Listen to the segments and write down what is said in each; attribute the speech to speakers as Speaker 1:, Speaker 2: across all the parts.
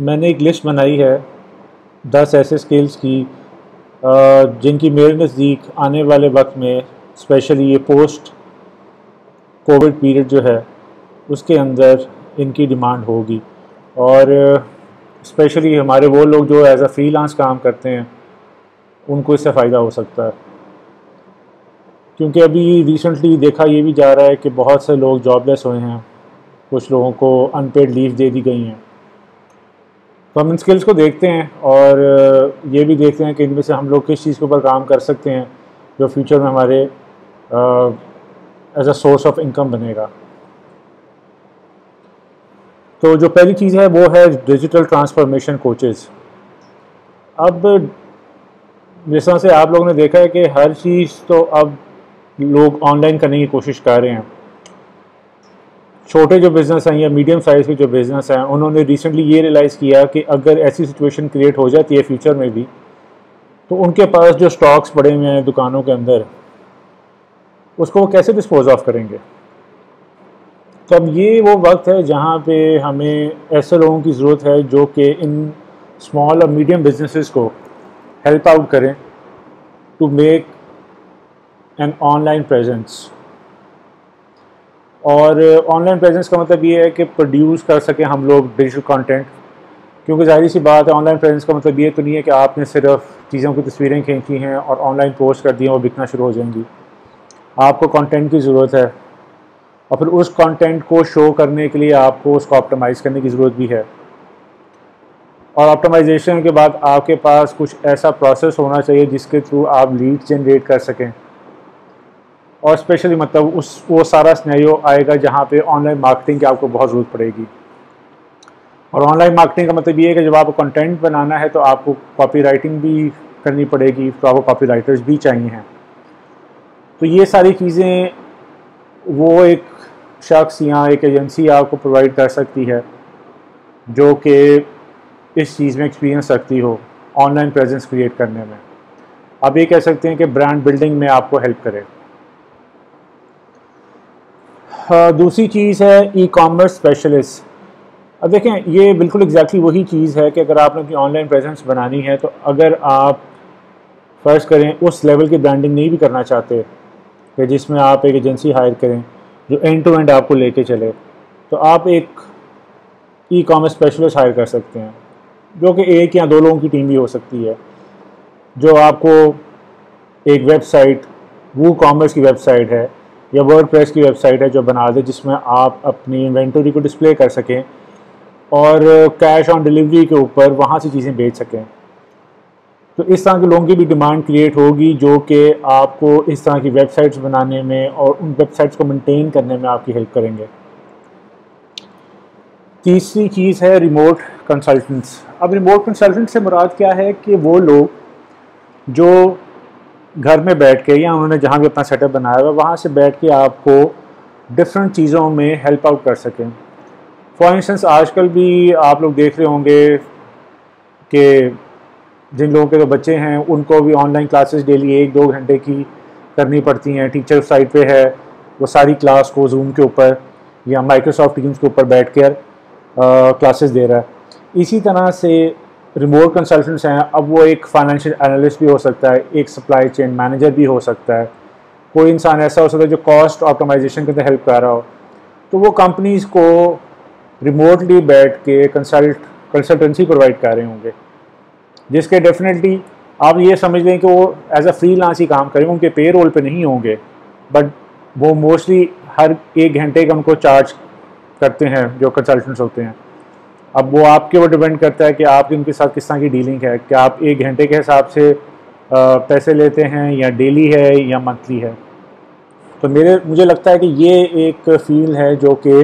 Speaker 1: मैंने एक लिस्ट बनाई है दस ऐसे स्किल्स की जिनकी मेरे नज़दीक आने वाले वक्त में स्पेशली ये पोस्ट कोविड पीरियड जो है, उसके अंदर इनकी डिमांड होगी। और स्पेशली हमारे वो लोग जो एज अ फ्रीलांस काम करते हैं, उनको इससे फ़ायदा हो सकता है। क्योंकि अभी रिसेंटली देखा ये भी जा रहा है कि बहुत से लोग जॉबलेस हुए हैं, कुछ लोगों को अनपेड लीव दे दी गई हैं। तो हम इन स्किल्स को देखते हैं और ये भी देखते हैं कि इनमें से हम लोग किस चीज़ के ऊपर काम कर सकते हैं जो फ्यूचर में हमारे as a source of income बनेगा। तो जो पहली चीज़ है वो है डिजिटल ट्रांसफॉर्मेशन कोचेज़ अब, जिस तरह से आप लोगों ने देखा है कि हर चीज़ तो अब लोग ऑनलाइन करने की कोशिश कर रहे हैं। छोटे जो बिज़नेस हैं या मीडियम साइज़ के जो बिज़नेस हैं, उन्होंने रिसेंटली ये रियलाइज़ किया कि अगर ऐसी सिचुएशन क्रिएट हो जाती है फ्यूचर में भी तो उनके पास जो स्टॉक्स पड़े हुए हैं दुकानों के अंदर, उसको वो कैसे डिस्पोज ऑफ़ करेंगे? तो अब ये वो वक्त है जहाँ पे हमें ऐसे लोगों की ज़रूरत है जो कि इन स्मॉल और मीडियम बिजनेसेस को हेल्प आउट करें to make an online presence और ऑनलाइन प्रेजेंस का मतलब ये है कि प्रोड्यूस कर सकें हम लोग डिजिटल कंटेंट क्योंकि ज़ाहिर सी बात है ऑनलाइन प्रेजेंस का मतलब ये तो नहीं है कि आपने सिर्फ़ चीज़ों की तस्वीरें खींची हैं और ऑनलाइन पोस्ट कर दी हैं, वो बिकना शुरू हो जाएँगी। आपको कंटेंट की ज़रूरत है और फिर उस कंटेंट को शो करने के लिए आपको उसको ऑप्टिमाइज़ करने की ज़रूरत भी है। और ऑप्टिमाइजेशन के बाद आपके पास कुछ ऐसा प्रोसेस होना चाहिए जिसके थ्रू आप लीड जनरेट कर सकें। और स्पेशली मतलब उस, वो सारा स्नैरियो आएगा जहाँ पे ऑनलाइन मार्केटिंग की आपको बहुत ज़रूरत पड़ेगी। और ऑनलाइन मार्केटिंग का मतलब ये है कि जब आपको कंटेंट बनाना है तो आपको कॉपी राइटिंग भी करनी पड़ेगी तो आपको कॉपी राइटर्स भी चाहिए हैं। तो ये सारी चीज़ें, वो एक शख्स या एक एजेंसी आपको प्रोवाइड कर सकती है, जो कि इस चीज़ में एक्सपीरियंस रखती हो ऑनलाइन प्रेजेंस क्रिएट करने में। आप ये कह सकते हैं कि ब्रांड बिल्डिंग में आपको हेल्प करे। दूसरी चीज़ है ई कॉमर्स स्पेशलिस्ट अब देखें, ये बिल्कुल एग्जैक्टली वही चीज़ है कि अगर आपने अपनी ऑनलाइन प्रेजेंस बनानी है तो अगर आप फ़र्ज़ करें, उस लेवल की ब्रांडिंग नहीं भी करना चाहते, कि जिसमें आप एक एजेंसी हायर करें, जो एंड टू एंड आपको लेके चले तो आप एक ई कॉमर्स स्पेशलिस्ट हायर कर सकते हैं, जो कि एक या दो लोगों की टीम भी हो सकती है, जो आपको एक वेबसाइट वो कॉमर्स की वेबसाइट है या वर्ड की वेबसाइट है जो बना दे, जिसमें आप अपनी इन्वेंटरी को डिस्प्ले कर सकें और कैश ऑन डिलीवरी के ऊपर वहाँ से चीज़ें बेच सकें। तो इस तरह के लोगों की भी डिमांड क्रिएट होगी, जो कि आपको इस तरह की वेबसाइट्स बनाने में और उन वेबसाइट्स को मेंटेन करने में आपकी हेल्प करेंगे। तीसरी चीज़ है रिमोट कंसल्टेंट्स अब रिमोट कंसल्टेंट से मुराद क्या है कि वो लोग जो घर में बैठ के या उन्होंने जहाँ भी अपना सेटअप बनाया हुआ, वहाँ से बैठ के आपको डिफरेंट चीज़ों में हेल्प आउट कर सकें। फॉर इंस्टेंस आजकल भी आप लोग देख रहे होंगे कि जिन लोगों के तो बच्चे हैं, उनको भी ऑनलाइन क्लासेस डेली एक दो घंटे की करनी पड़ती हैं। टीचर साइट पे है, वो सारी क्लास को जूम के ऊपर या माइक्रोसॉफ्ट टीम्स के ऊपर बैठ कर क्लासेस दे रहा है। इसी तरह से रिमोट कंसल्टेंट्स हैं, अब वो एक फाइनेंशियल एनालिस्ट भी हो सकता है, एक सप्लाई चेन मैनेजर भी हो सकता है। कोई इंसान ऐसा हो सकता है जो कॉस्ट ऑप्टिमाइजेशन के अंदर हेल्प कर रहा हो। तो वो कंपनीज़ को रिमोटली बैठ के कंसल्ट कंसल्टेंसी प्रोवाइड कर रहे होंगे, जिसके डेफिनेटली आप ये समझ लें कि वो एज अ फ्री ही काम करेंगे, उनके पे रोल पर नहीं होंगे बट वो मोस्टली हर एक घंटे का उनको चार्ज करते हैं, जो कंसल्टेंट्स होते हैं। अब वो आपके ऊपर डिपेंड करता है कि आप उनके साथ किस तरह की डीलिंग है। क्या आप एक घंटे के हिसाब से पैसे लेते हैं या डेली है या मंथली है? तो मेरे, मुझे लगता है कि ये एक फ़ील्ड है जो कि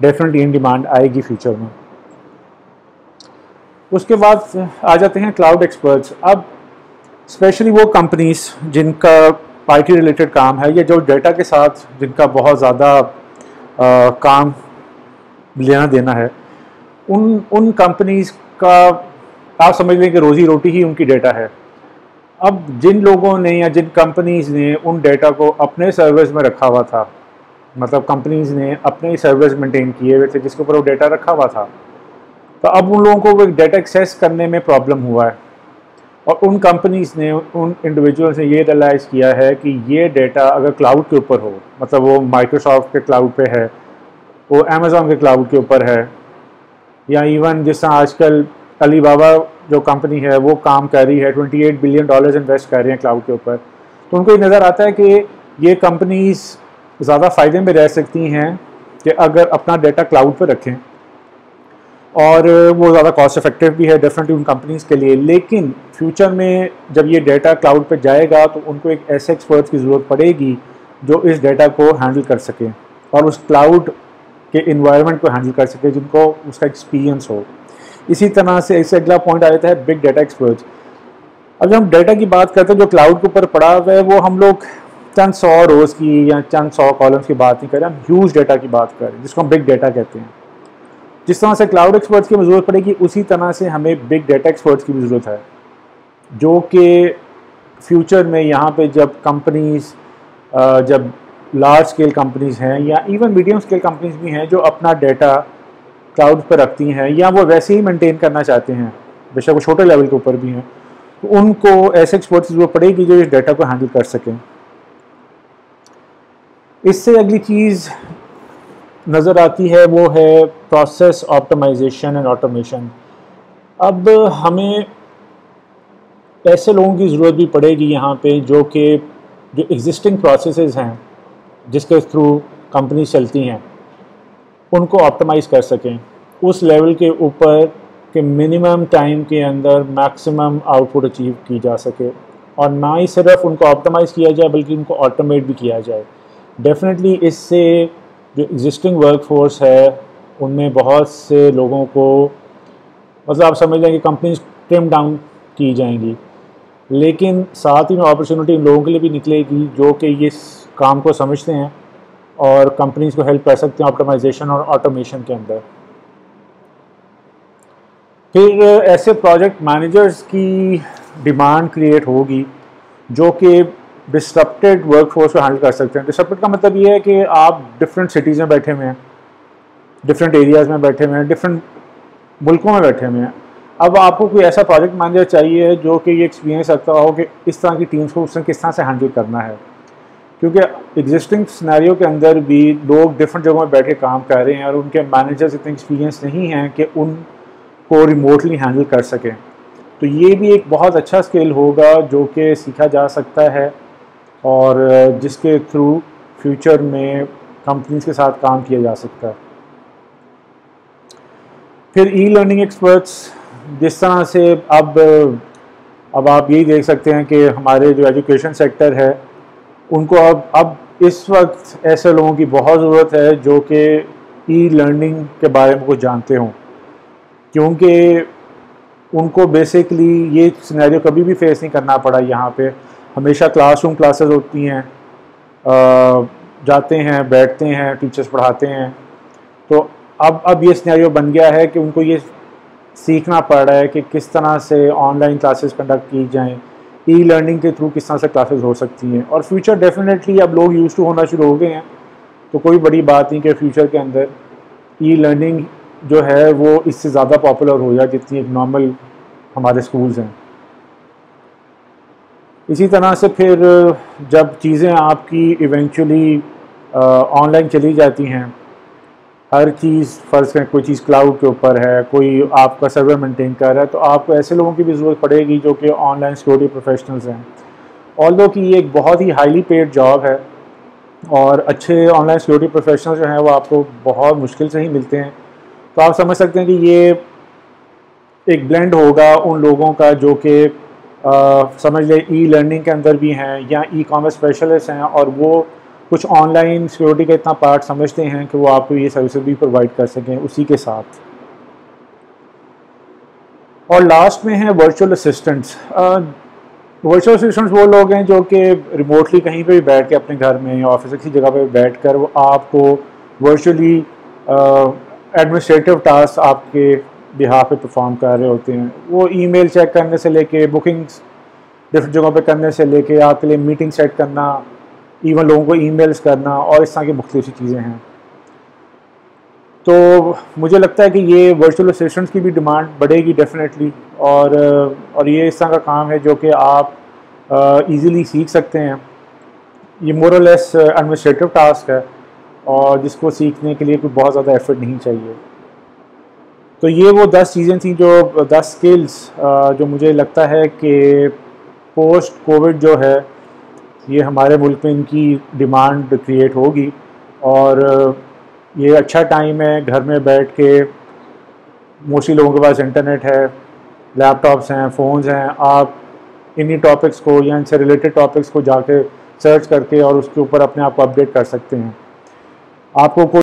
Speaker 1: डेफिनेटली इन डिमांड आएगी फ्यूचर में। उसके बाद आ जाते हैं क्लाउड एक्सपर्ट्स अब स्पेशली वो कंपनीज़ जिनका आई रिलेटेड काम है या जो डेटा के साथ जिनका बहुत ज़्यादा काम लेना देना है उन उन कंपनीज़ का आप समझ लें कि रोज़ी रोटी ही उनकी डेटा है। अब जिन लोगों ने या जिन कंपनीज़ ने उन डेटा को अपने सर्विस में रखा हुआ था मतलब कंपनीज़ ने अपने ही सर्विस मेंटेन किए हुए थे, जिसके ऊपर वो डेटा रखा हुआ था तो अब उन लोगों को वो डेटा एक्सेस करने में प्रॉब्लम हुआ है। और उन कंपनीज़ ने, उन इंडिविजुअल्स ने ये रियलाइज़ किया है कि ये डेटा अगर क्लाउड के ऊपर हो मतलब वो माइक्रोसॉफ्ट के क्लाउड पे है, वो अमेज़ोन के क्लाउड के ऊपर है या इवन जिस तरह आजकल अली बाबा जो कंपनी है, वो काम कर रही है 28 बिलियन डॉलर्स इन्वेस्ट कर रही हैं क्लाउड के ऊपर। तो उनको ये नज़र आता है कि ये कंपनीज़ ज़्यादा फ़ायदे में रह सकती हैं कि अगर अपना डेटा क्लाउड पर रखें। और वो ज़्यादा कॉस्ट इफ़ेक्टिव भी है डेफिनेटली उन कंपनीज़ के लिए। लेकिन फ्यूचर में जब ये डेटा क्लाउड पर जाएगा तो उनको एक ऐसे एक्सपर्ट्स की ज़रूरत पड़ेगी, जो इस डेटा को हैंडल कर सकें। और उस क्लाउड के इन्वायरमेंट को हैंडल कर सके, जिनको उसका एक्सपीरियंस हो। इसी तरह से इससे अगला पॉइंट आ जाता है बिग डाटा एक्सपर्ट्स अगर हम डाटा की बात करते हैं, जो क्लाउड के ऊपर पड़ा हुआ है, वो हम लोग चंद सौ रोज़ की या चंद सौ कॉलम्स की बात नहीं करें हम ह्यूज डाटा की बात करें जिसको हम बिग डाटा कहते हैं। जिस तरह से क्लाउड एक्सपर्ट्स की ज़रूरत पड़ेगी, उसी तरह से हमें बिग डाटा एक्सपर्ट्स की ज़रूरत है, जो कि फ्यूचर में यहाँ पे जब कंपनीज़ जब लार्ज स्केल कंपनीज़ हैं या इवन मीडियम स्केल कंपनीज़ भी हैं जो अपना डाटा क्लाउड पर रखती हैं या वो वैसे ही मेंटेन करना चाहते हैं, बेशक वो छोटे लेवल के ऊपर भी हैं तो उनको ऐसे एक्सपर्ट्स की ज़रूरत पड़ेगी जो इस डाटा को हैंडल कर सकें। इससे अगली चीज़ नज़र आती है, वो है प्रोसेस ऑप्टिमाइजेशन एंड ऑटोमेशन अब हमें ऐसे लोगों की ज़रूरत भी पड़ेगी यहाँ पे जो कि जो एग्जिस्टिंग प्रोसेसेस हैं जिसके थ्रू कंपनी चलती हैं, उनको ऑप्टिमाइज़ कर सकें। उस लेवल के ऊपर के मिनिमम टाइम के अंदर मैक्सिमम आउटपुट अचीव की जा सके। और ना ही सिर्फ़ उनको ऑप्टिमाइज़ किया जाए, बल्कि उनको ऑटोमेट भी किया जाए। डेफिनेटली इससे जो एग्जिस्टिंग वर्क फोर्स है, उनमें बहुत से लोगों को मतलब आप समझ लें कि कंपनीज़ ट्रिम डाउन की जाएँगी। लेकिन साथ ही में अपॉर्चुनिटी इन लोगों के लिए भी निकलेगी, जो कि ये काम को समझते हैं और कंपनीज़ को हेल्प कर सकते हैं ऑप्टिमाइजेशन और ऑटोमेशन के अंदर। फिर ऐसे प्रोजेक्ट मैनेजर्स की डिमांड क्रिएट होगी जो कि डिस्ट्रप्टेड वर्कफोर्स को हैंडल कर सकते हैं। डिस्ट्रप्टेड का मतलब ये है कि आप डिफरेंट सिटीज़ में बैठे हुए हैं डिफरेंट एरियाज़ में बैठे हुए हैं डिफरेंट मुल्कों में बैठे हुए हैं। अब आपको कोई ऐसा प्रोजेक्ट मैनेजर चाहिए जो कि ये एक्सपीरियंस रखता हो कि इस तरह की टीम्स को उसने किस तरह से हैंडल करना है। क्योंकि एग्जिस्टिंग सिनेरियो के अंदर भी लोग डिफरेंट जगहों में बैठ के काम कर रहे हैं और उनके मैनेजर्स इतने एक्सपीरियंस नहीं हैं कि उनको रिमोटली हैंडल कर सकें। तो ये भी एक बहुत अच्छा स्किल होगा जो कि सीखा जा सकता है और जिसके थ्रू फ्यूचर में कंपनीज़ के साथ काम किया जा सकता है। फिर ई लर्निंग एक्सपर्ट्स जिस तरह से अब अब आप यही देख सकते हैं कि हमारे जो एजुकेशन सेक्टर है उनको अब अब इस वक्त ऐसे लोगों की बहुत ज़रूरत है जो कि ई लर्निंग के बारे में कुछ जानते हों। क्योंकि उनको बेसिकली ये सिनेरियो कभी भी फेस नहीं करना पड़ा यहाँ पे। हमेशा क्लासरूम क्लासेस होती हैं जाते हैं, बैठते हैं टीचर्स पढ़ाते हैं। तो अब अब ये सिनेरियो बन गया है कि उनको ये सीखना पड़ रहा है कि किस तरह से ऑनलाइन क्लासेस कंडक्ट की जाएँ। ई लर्निंग के थ्रू किस तरह से क्लासेस हो सकती हैं। और फ्यूचर डेफिनेटली अब लोग यूज़ टू होना शुरू हो गए हैं तो कोई बड़ी बात नहीं कि फ्यूचर के अंदर ई लर्निंग जो है वो इससे ज़्यादा पॉपुलर हो जाए जितनी एक नॉर्मल हमारे स्कूल्स हैं। इसी तरह से फिर जब चीज़ें आपकी इवेंचुअली ऑनलाइन चली जाती हैं हर चीज़, फ़र्ज़ करें कोई चीज़ क्लाउड के ऊपर है, कोई आपका सर्वर मेंटेन कर रहा है तो आपको ऐसे लोगों की भी ज़रूरत पड़ेगी जो कि ऑनलाइन सिक्योरिटी प्रोफेशनल्स हैं। ऑल दो की ये एक बहुत ही हाईली पेड जॉब है और अच्छे ऑनलाइन सिक्योरिटी प्रोफेशनल जो हैं, वो आपको बहुत मुश्किल से ही मिलते हैं। तो आप समझ सकते हैं कि ये एक ब्लेंड होगा उन लोगों का जो कि समझ लें ई लर्निंग के अंदर भी हैं या ई कॉमर्स स्पेशलिस्ट हैं और वो कुछ ऑनलाइन सिक्योरिटी का इतना पार्ट समझते हैं कि वो आपको ये सर्विस भी प्रोवाइड कर सकें उसी के साथ। और लास्ट में है वर्चुअल असिस्टेंट्स वर्चुअल असिस्टेंट्स वो लोग हैं जो कि रिमोटली कहीं पे भी बैठ के अपने घर में या ऑफ़िस किसी जगह पे बैठ कर वो आपको वर्चुअली एडमिनिस्ट्रेटिव टास्क आपके बिहार पे परफॉर्म कर रहे होते हैं। वो ईमेल चेक करने से लेके बुकिंग्स डिफरेंट जगहों पे करने से लेके आपके लिए मीटिंग सेट करना इवन लोगों को ईमेल्स करना और इस तरह की मुख्तलिफ़ चीज़ें हैं। तो मुझे लगता है कि ये वर्चुअल असिस्टेंट्स की भी डिमांड बढ़ेगी डेफिनेटली और और ये इस तरह का काम है जो कि आप इजीली सीख सकते हैं। ये मोरलेस एडमिनिस्ट्रेटिव टास्क है और जिसको सीखने के लिए कोई बहुत ज़्यादा एफर्ट नहीं चाहिए। तो ये वो दस चीज़ें थी जो, दस स्किल्स जो मुझे लगता है कि पोस्ट कोविड जो है ये हमारे मुल्क में इनकी डिमांड क्रिएट होगी। और ये अच्छा टाइम है घर में बैठ के। मोस्टली लोगों के पास इंटरनेट है, लैपटॉप्स हैं, फ़ोन्स हैं। आप इन्हीं टॉपिक्स को या इनसे रिलेटेड टॉपिक्स को जाके सर्च करके और उसके ऊपर अपने आप को अपडेट कर सकते हैं। आपको कोई